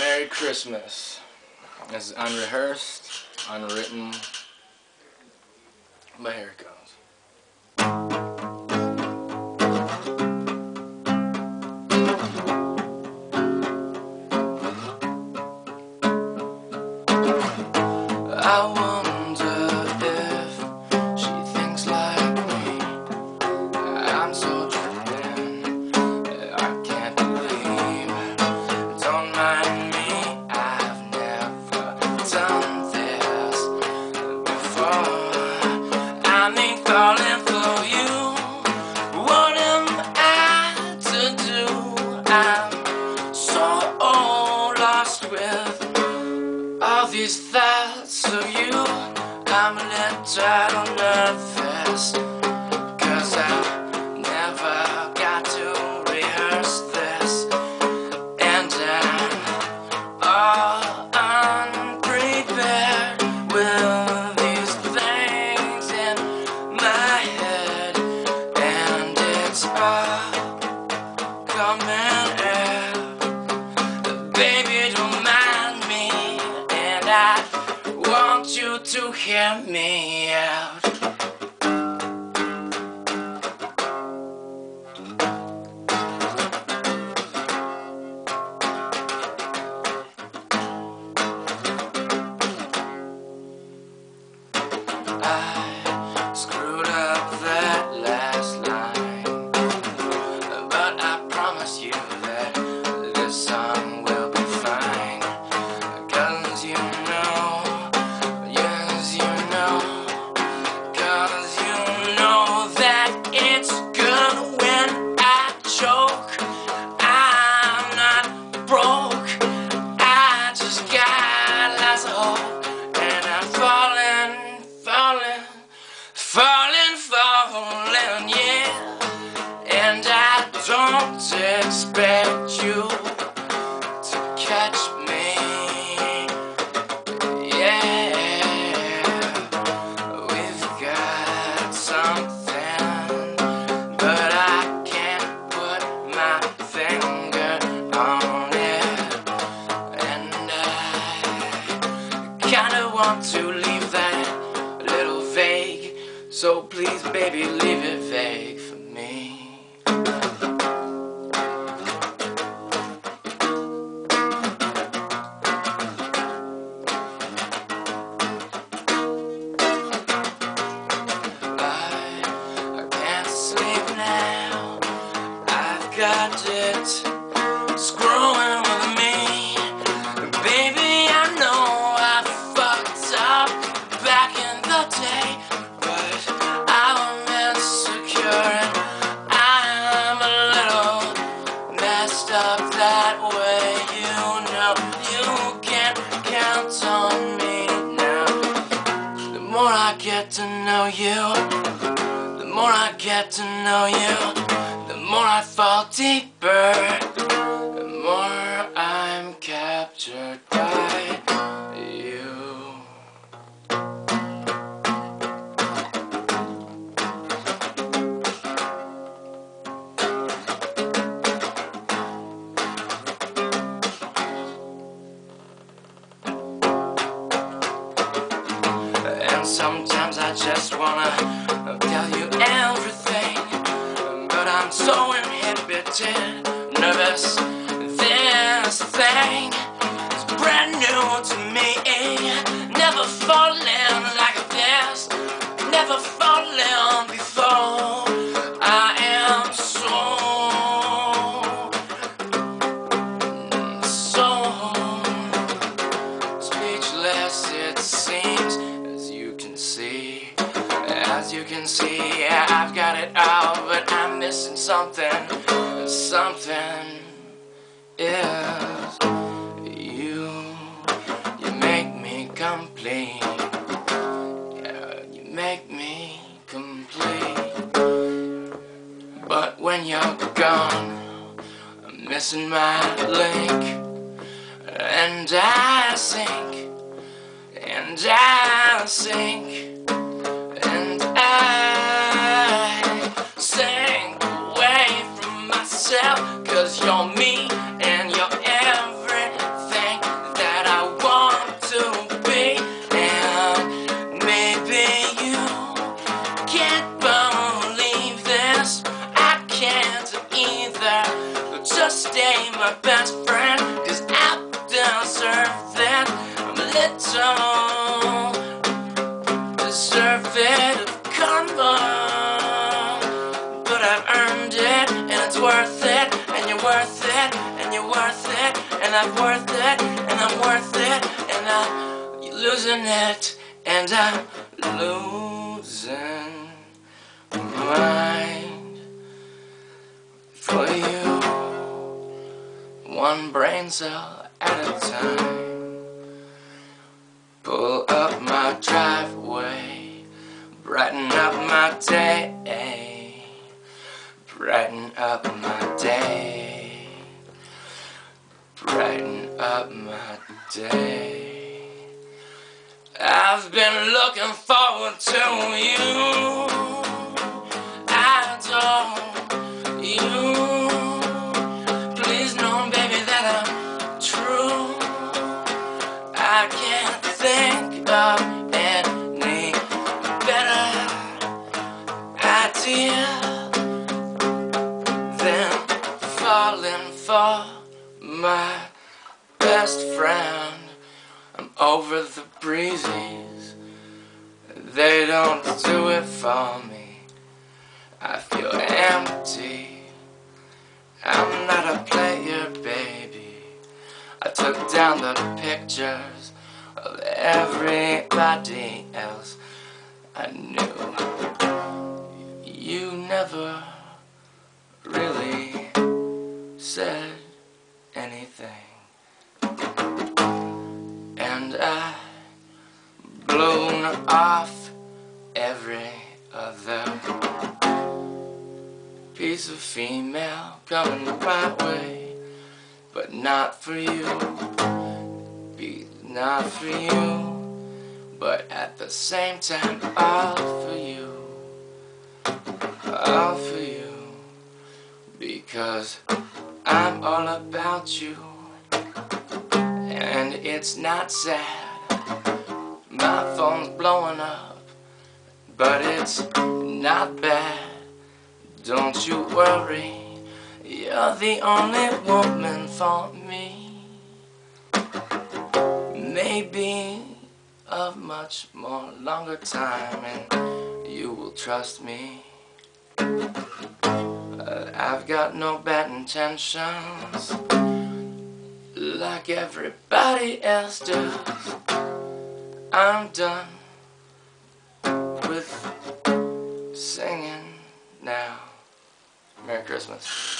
Merry Christmas. This is unrehearsed, unwritten, but here it goes. These thoughts of you. I'm a little nervous. Cause to hear me out. I screwed up that last line, but I promise you that this song will be you kinda want to leave that a little vague. So please, baby, leave it vague for me. I, I can't sleep now. I've got it I get to know you, the more I get to know you, the more I fall deeper, the more I'm captured by sometimes I just wanna tell you everything, but I'm so inhibited, nervous. This thing is brand new to me. Never fallen as you can see yeah, I've got it all but I'm missing something. Something is you. You make me complete. Yeah, you make me complete. But when you're gone I'm missing my link. And I sink, and I sink, my best friend, cause I deserve that. I'm a little deserving of karma, but I've earned it, and it's worth it, and you're worth it, and you're worth it, and I'm worth it, and I'm worth it, and I'm losing it, and I'm losing one brain cell at a time. Pull up my driveway, brighten up my day, brighten up my day, brighten up my day. I've been looking forward to you. Falling for my best friend. I'm over the breezes. They don't do it for me. I feel empty. I'm not a player, baby. I took down the pictures of everybody else I knew. You never said anything. And I blown off every other piece of female coming right way, but not for you. Be not for you, but at the same time, all for you. All for you, because I'm all about you, and it's not sad. My phone's blowing up, but it's not bad. Don't you worry, you're the only woman for me. Maybe of much more longer time, and you will trust me. Uh, I've got no bad intentions, like everybody else does. I'm done with singing now. Merry Christmas.